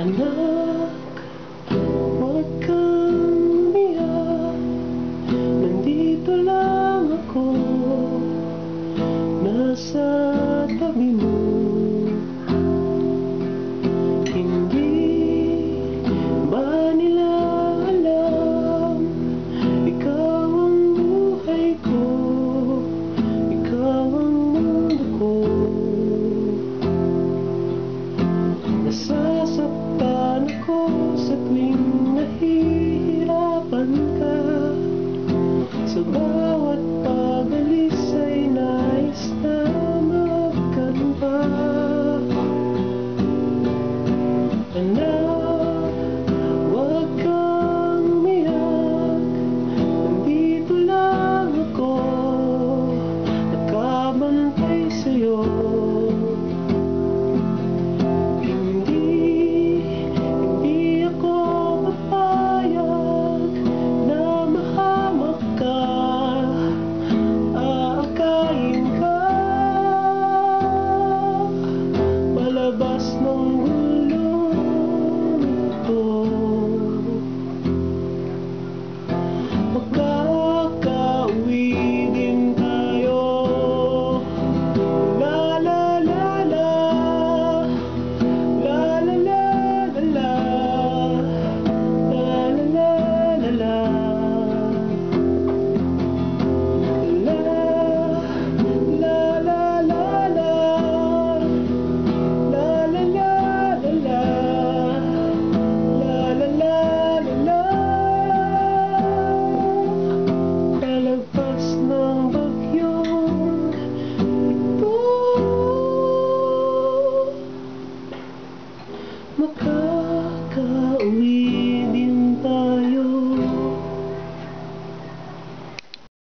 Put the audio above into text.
Anak, huwag Anak, Makakauwi